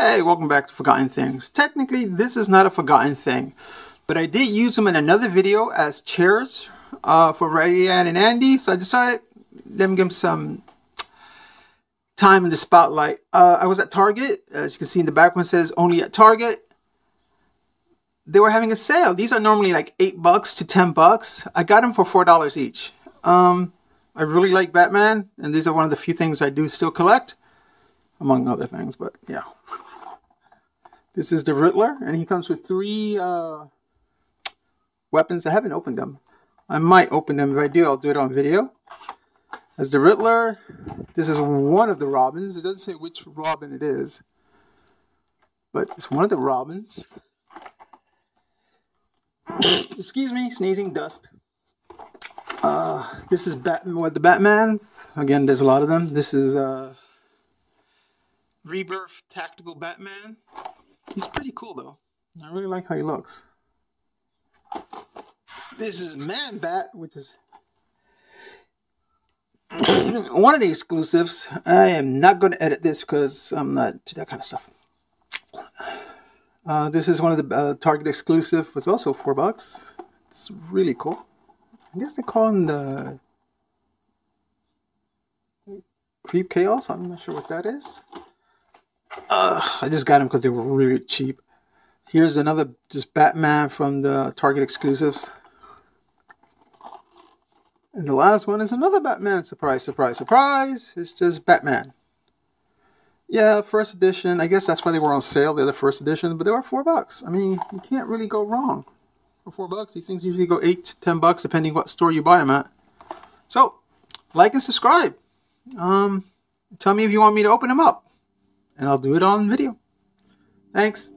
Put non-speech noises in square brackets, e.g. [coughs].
Hey, welcome back to Forgotten Things. Technically, this is not a forgotten thing, but I did use them in another video as chairs uh, for Ryan and Andy, so I decided let me give them some time in the spotlight. Uh, I was at Target, as you can see in the back one says only at Target. They were having a sale. These are normally like 8 bucks to 10 bucks. I got them for $4 each. Um, I really like Batman, and these are one of the few things I do still collect, among other things, but yeah. This is the Riddler, and he comes with three uh, weapons. I haven't opened them. I might open them. If I do, I'll do it on video. As the Riddler, this is one of the Robins. It doesn't say which Robin it is, but it's one of the Robins. [coughs] Excuse me, sneezing dust. Uh, this is Batman with the Batmans. Again, there's a lot of them. This is uh, Rebirth Tactical Batman. He's pretty cool though. I really like how he looks. This is Man Bat, which is [coughs] one of the exclusives. I am not going to edit this because I'm not to that kind of stuff. Uh, this is one of the uh, Target exclusive. It's also four bucks. It's really cool. I guess they call him the Creep Chaos. I'm not sure what that is. I just got them because they were really cheap. Here's another just Batman from the Target exclusives. And the last one is another Batman. Surprise, surprise, surprise. It's just Batman. Yeah, first edition. I guess that's why they were on sale. They're the first edition, but they were four bucks. I mean, you can't really go wrong. For four bucks, these things usually go eight to ten bucks, depending what store you buy them at. So, like and subscribe. Um, tell me if you want me to open them up and I'll do it on video. Thanks.